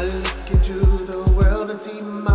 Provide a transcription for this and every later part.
I look into the world and see my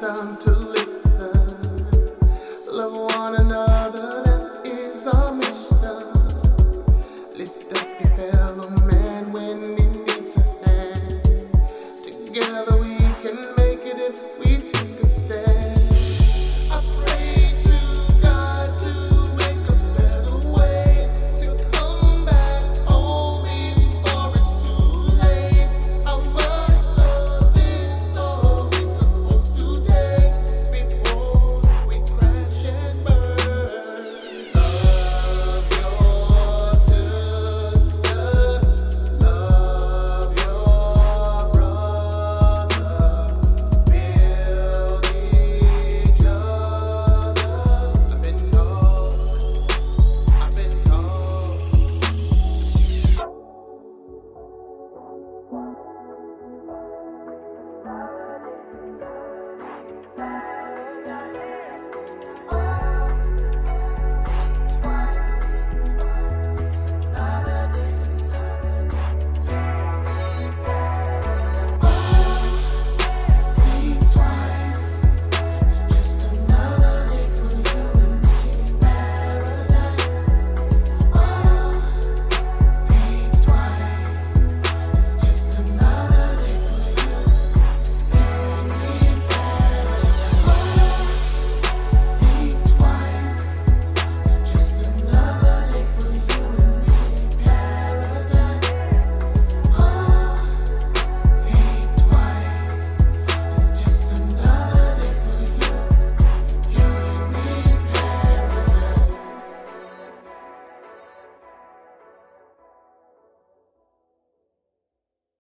time to